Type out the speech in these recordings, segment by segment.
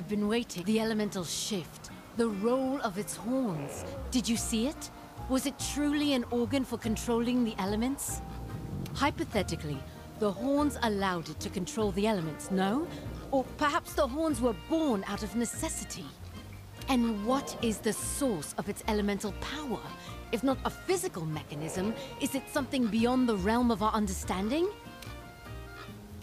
I've been waiting. The elemental shift. The roll of its horns. Did you see it? Was it truly an organ for controlling the elements? Hypothetically, the horns allowed it to control the elements, no? Or perhaps the horns were born out of necessity? And what is the source of its elemental power? If not a physical mechanism, is it something beyond the realm of our understanding?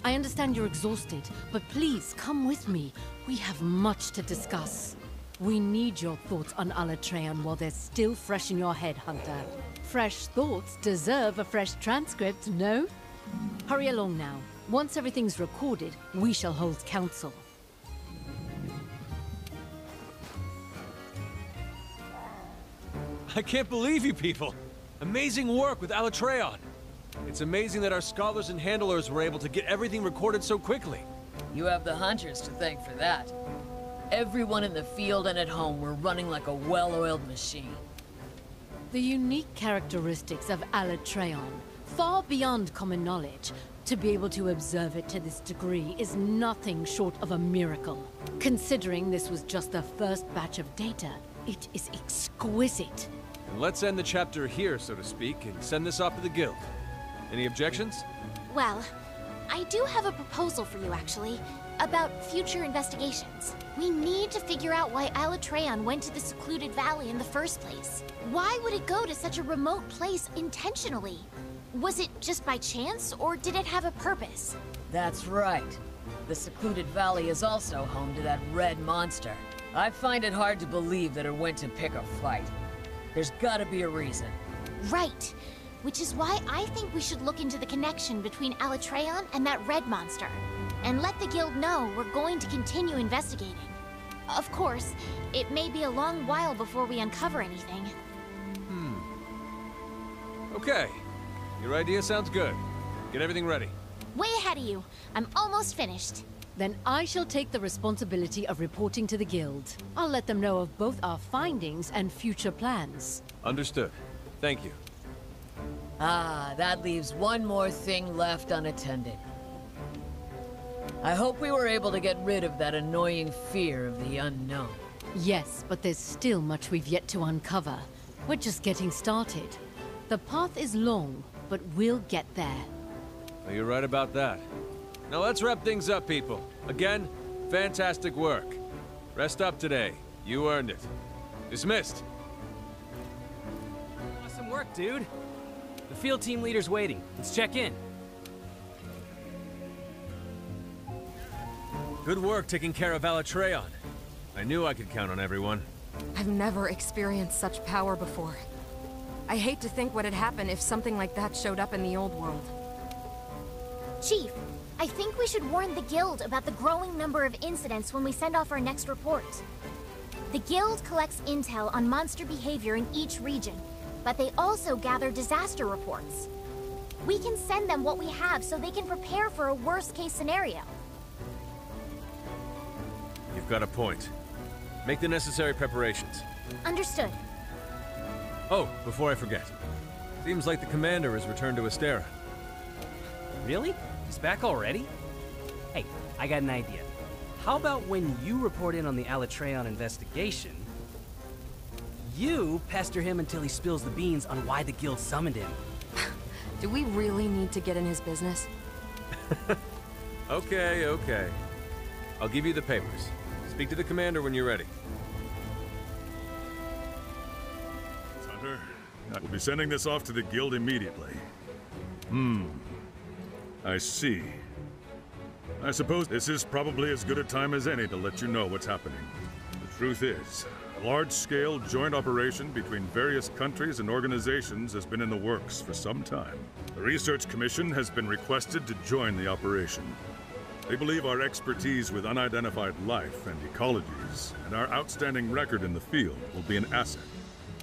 I understand you're exhausted, but please come with me. We have much to discuss. We need your thoughts on Alatreon while they're still fresh in your head, Hunter. Fresh thoughts deserve a fresh transcript, no? Hurry along now. Once everything's recorded, we shall hold council. I can't believe you people! Amazing work with Alatreon! It's amazing that our scholars and handlers were able to get everything recorded so quickly. You have the hunters to thank for that. Everyone in the field and at home were running like a well-oiled machine. The unique characteristics of Alatreon, far beyond common knowledge, to be able to observe it to this degree is nothing short of a miracle. Considering this was just the first batch of data, it is exquisite. And let's end the chapter here, so to speak, and send this off to the guild. Any objections? Well, I do have a proposal for you, actually, about future investigations. We need to figure out why Alatreon went to the secluded valley in the first place. Why would it go to such a remote place intentionally? Was it just by chance, or did it have a purpose? That's right. The secluded valley is also home to that red monster. I find it hard to believe that it went to pick a fight. There's gotta be a reason. Right. Which is why I think we should look into the connection between Alatreon and that red monster. And let the guild know we're going to continue investigating. Of course, it may be a long while before we uncover anything. Hmm. Okay. Your idea sounds good. Get everything ready. Way ahead of you. I'm almost finished. Then I shall take the responsibility of reporting to the guild. I'll let them know of both our findings and future plans. Understood. Thank you. Ah, that leaves one more thing left unattended. I hope we were able to get rid of that annoying fear of the unknown. Yes, but there's still much we've yet to uncover. We're just getting started. The path is long, but we'll get there. Well, you're right about that. Now let's wrap things up, people. Again, fantastic work. Rest up today. You earned it. Dismissed. Awesome work, dude. The field team leader's waiting. Let's check in. Good work taking care of Alatreon. I knew I could count on everyone. I've never experienced such power before. I hate to think what had happened if something like that showed up in the old world. Chief, I think we should warn the Guild about the growing number of incidents when we send off our next report. The Guild collects intel on monster behavior in each region, but they also gather disaster reports. We can send them what we have so they can prepare for a worst-case scenario. You've got a point. Make the necessary preparations. Understood. Oh, before I forget. Seems like the commander has returned to Astera. Really? He's back already? Hey, I got an idea. How about when you report in on the Alatreon investigation, you pester him until he spills the beans on why the guild summoned him? Do we really need to get in his business? Okay, okay. I'll give you the papers. Speak to the commander when you're ready. Hunter, I will be sending this off to the guild immediately. Hmm. I see. I suppose this is probably as good a time as any to let you know what's happening. The truth is, a large-scale joint operation between various countries and organizations has been in the works for some time. The Research Commission has been requested to join the operation. They believe our expertise with unidentified life and ecologies, and our outstanding record in the field will be an asset.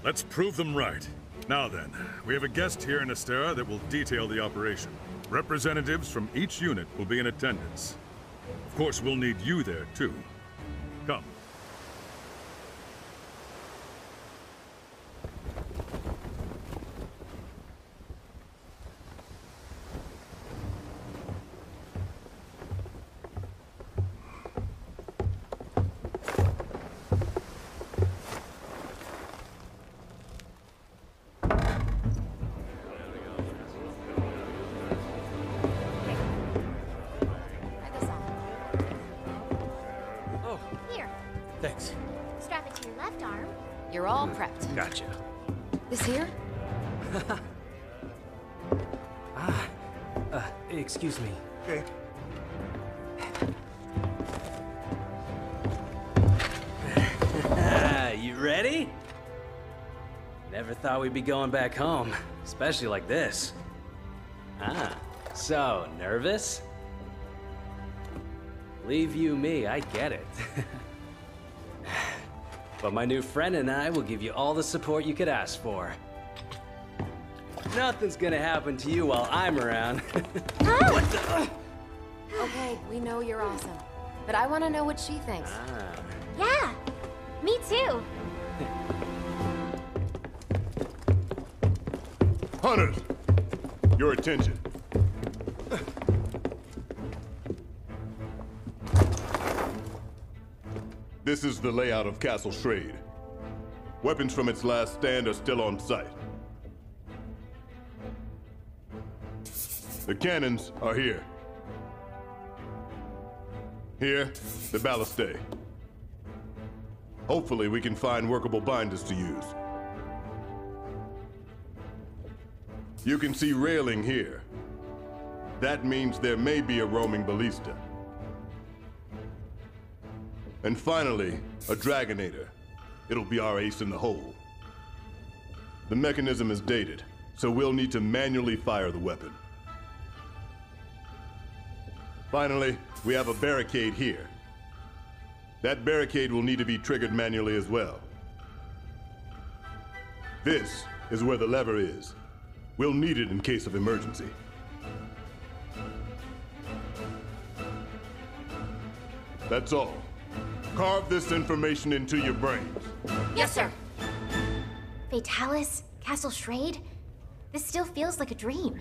Let's prove them right. Now then, we have a guest here in Astera that will detail the operation. Representatives from each unit will be in attendance. Of course, we'll need you there, too. You're all prepped. Gotcha. This here? ah, Uh, excuse me. Okay. Ah, you ready? Never thought we'd be going back home, especially like this. Ah, so nervous? Leave you me, I get it. but my new friend and I will give you all the support you could ask for. Nothing's gonna happen to you while I'm around. what the? Okay, we know you're awesome. But I want to know what she thinks. Ah. Yeah, me too. Hunters, your attention. This is the layout of Castle Schrade. Weapons from its last stand are still on site. The cannons are here. Here, the ballistae. Hopefully we can find workable binders to use. You can see railing here. That means there may be a roaming ballista. And finally, a Dragonator. It'll be our ace in the hole. The mechanism is dated, so we'll need to manually fire the weapon. Finally, we have a barricade here. That barricade will need to be triggered manually as well. This is where the lever is. We'll need it in case of emergency. That's all. Carve this information into your brains. Yes, sir. Fatalis, Castle Schrade? This still feels like a dream.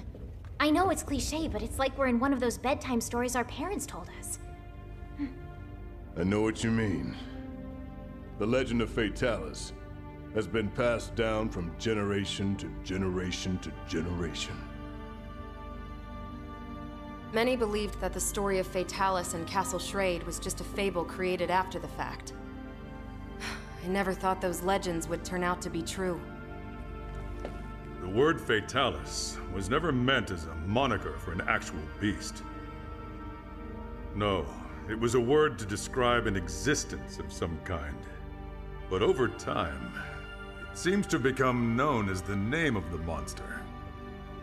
I know it's cliche, but it's like we're in one of those bedtime stories our parents told us. I know what you mean. The legend of Fatalis has been passed down from generation to generation to generation. Many believed that the story of Fatalis and Castle Schrade was just a fable created after the fact. I never thought those legends would turn out to be true. The word Fatalis was never meant as a moniker for an actual beast. No, it was a word to describe an existence of some kind. But over time, it seems to become known as the name of the monster.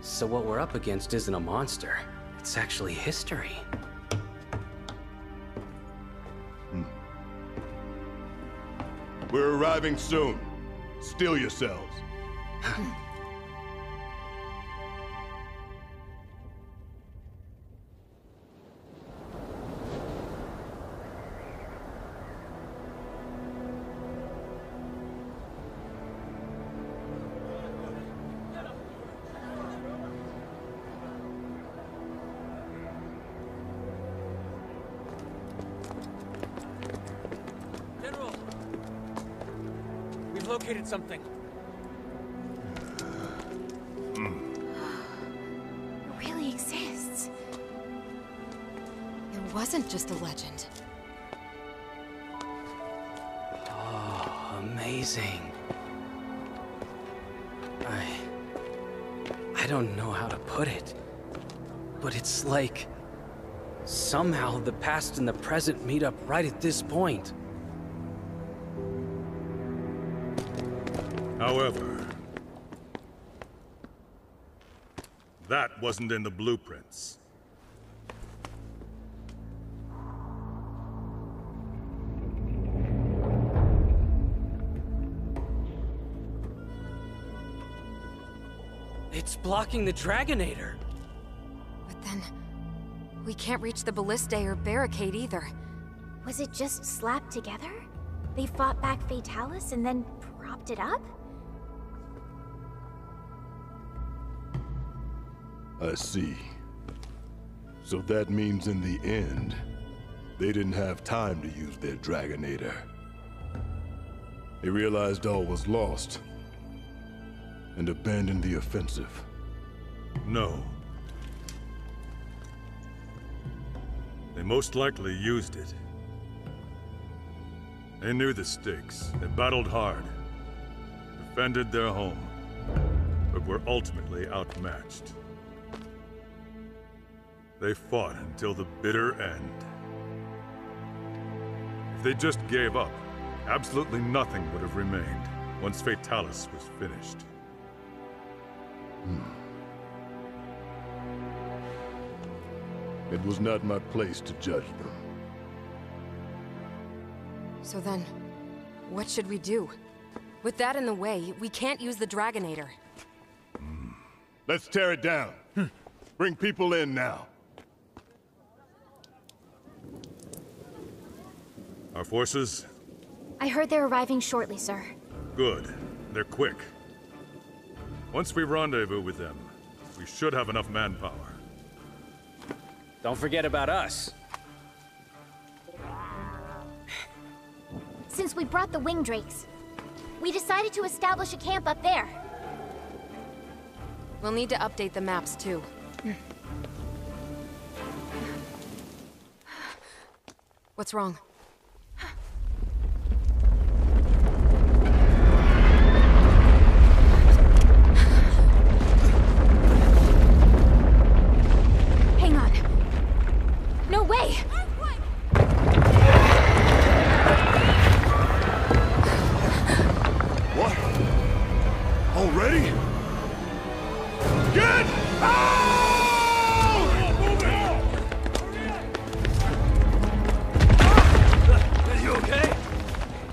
So what we're up against isn't a monster. It's actually history. Hmm. We're arriving soon. Steel yourselves. I. I don't know how to put it. But it's like. Somehow the past and the present meet up right at this point. However, that wasn't in the blueprints. Blocking the Dragonator. But then, we can't reach the ballistae or barricade either. Was it just slapped together? They fought back Fatalis and then propped it up? I see. So that means in the end, they didn't have time to use their Dragonator. They realized all was lost and abandoned the offensive. No. They most likely used it. They knew the stakes. They battled hard. defended their home, but were ultimately outmatched. They fought until the bitter end. If they just gave up, absolutely nothing would have remained once Fatalis was finished. Hmm. It was not my place to judge them. So then, what should we do? With that in the way, we can't use the Dragonator. Hmm. Let's tear it down. Hmm. Bring people in now. Our forces? I heard they're arriving shortly, sir. Good. They're quick. Once we rendezvous with them, we should have enough manpower. Don't forget about us. Since we brought the wing drakes, we decided to establish a camp up there. We'll need to update the maps, too. Hmm. What's wrong? No way! What? Already? Get out! Are You okay?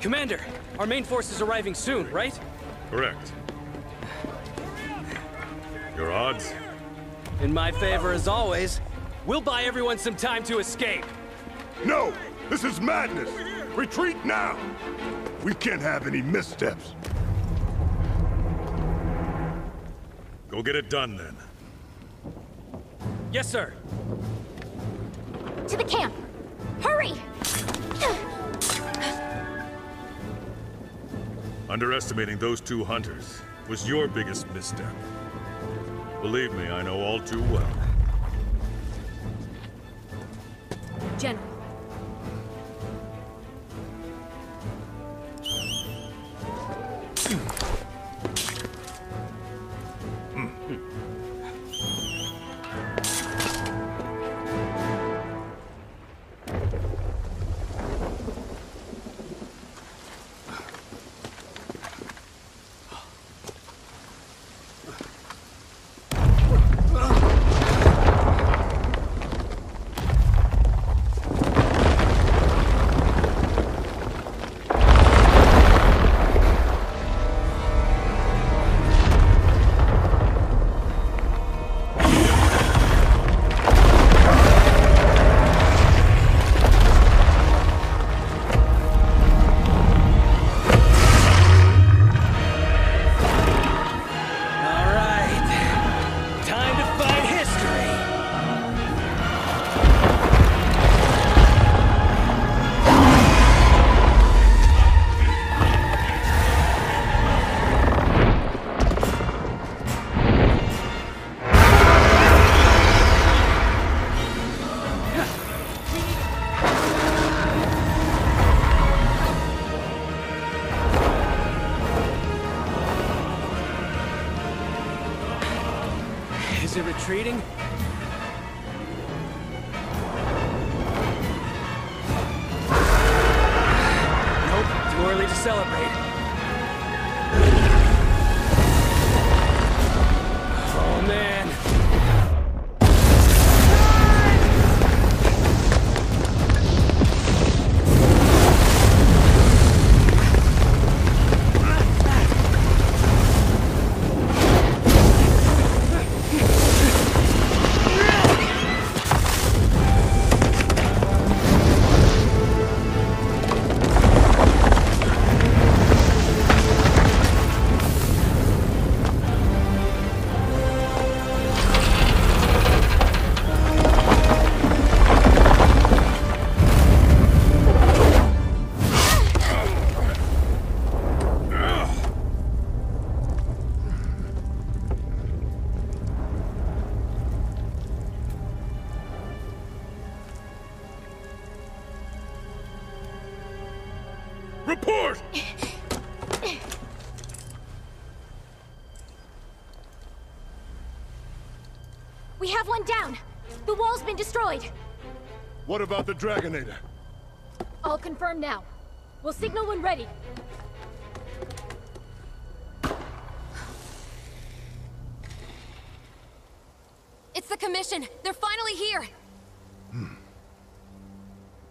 Commander, our main force is arriving soon, right? Correct. Your odds? In my favor as always. We'll buy everyone some time to escape. No! This is madness! Retreat now! We can't have any missteps. Go get it done then. Yes, sir. To the camp! Hurry! Underestimating those two hunters was your biggest misstep. Believe me, I know all too well. General. What about the Dragonator? I'll confirm now. We'll signal when ready. It's the Commission! They're finally here! Hmm.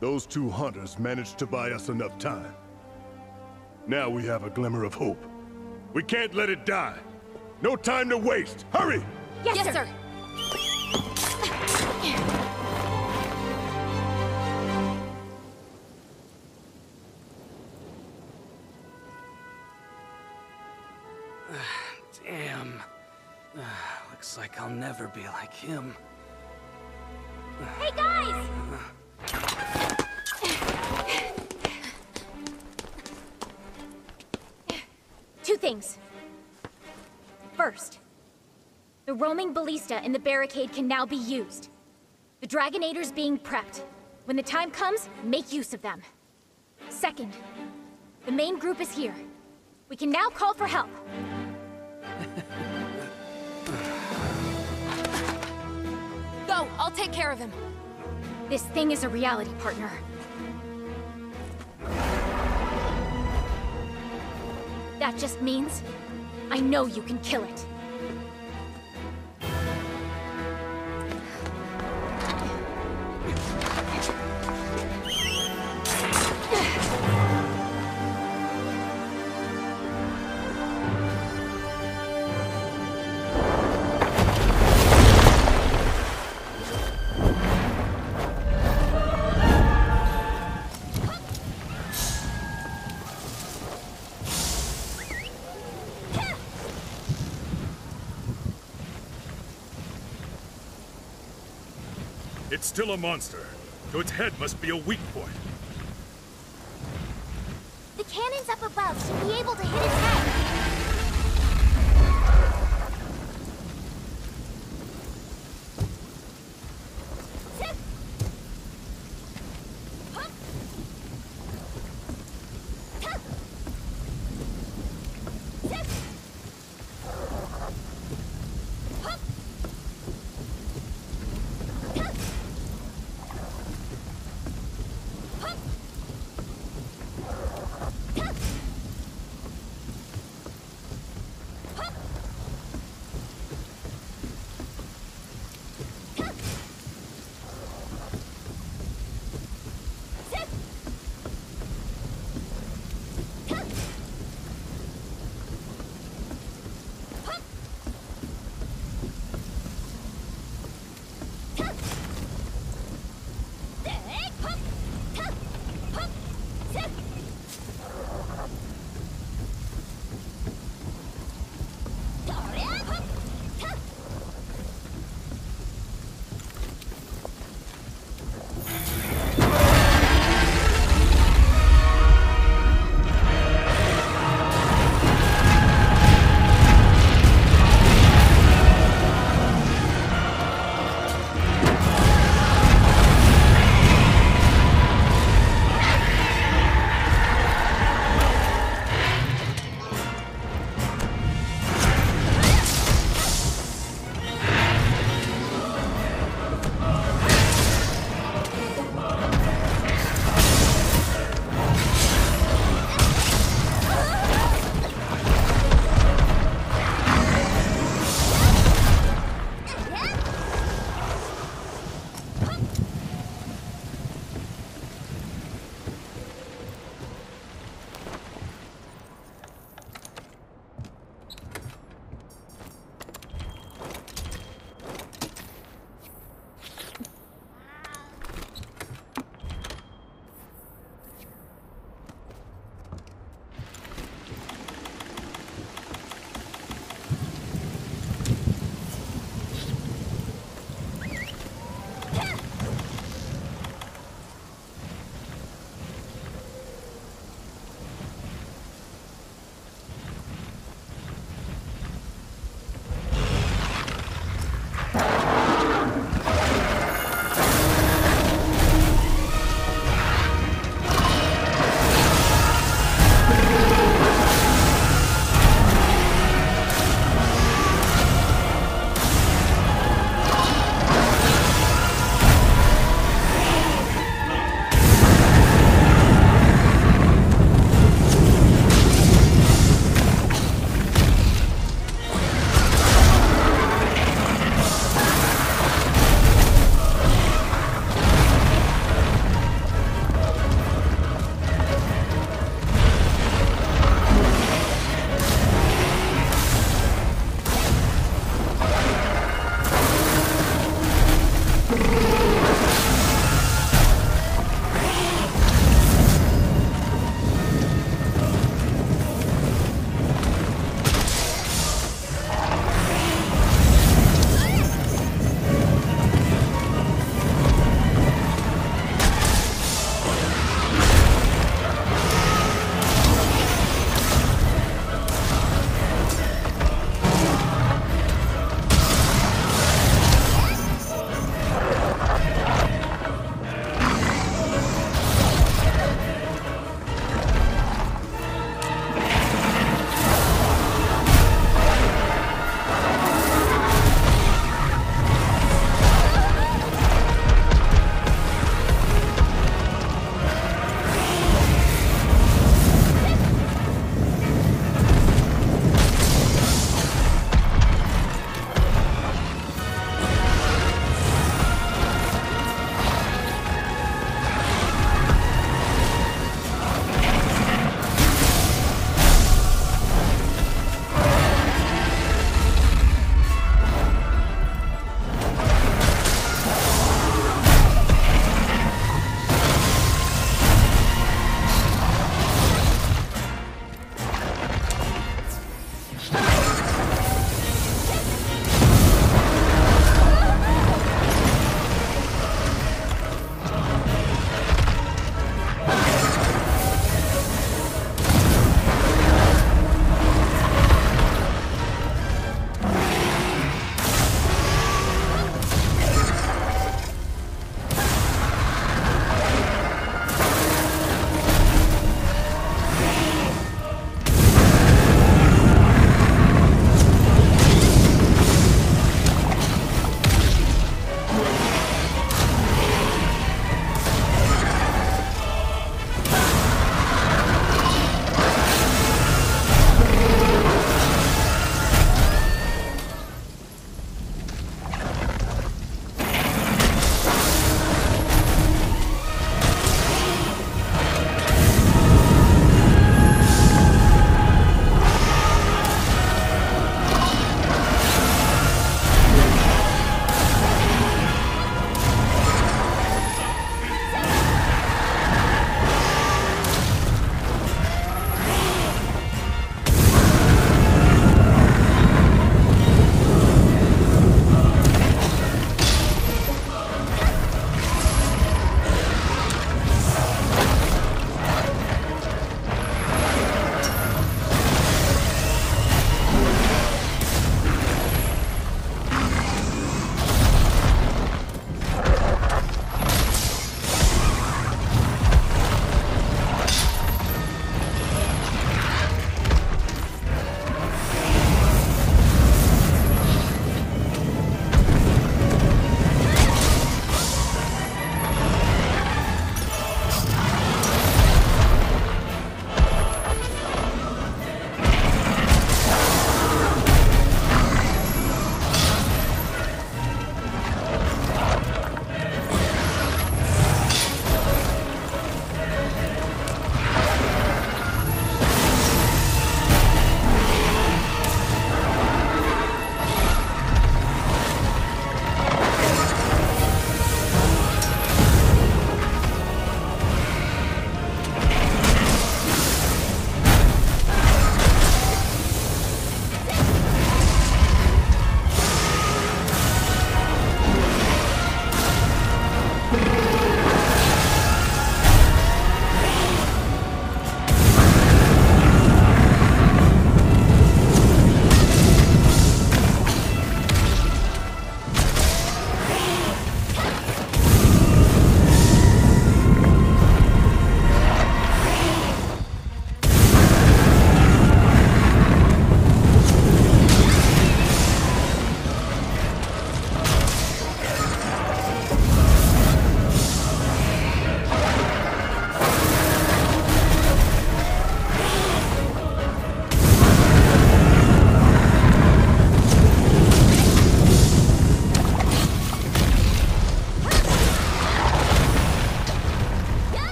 Those two hunters managed to buy us enough time. Now we have a glimmer of hope. We can't let it die. No time to waste. Hurry! Yes, yes sir. sir. Him. Hey, guys! Two things. First, the roaming ballista in the barricade can now be used. The Dragonator's being prepped. When the time comes, make use of them. Second, the main group is here. We can now call for help. Go! I'll take care of him. This thing is a reality, partner. That just means I know you can kill it. It's still a monster, so its head must be a weak point. The cannons up above should be able to hit its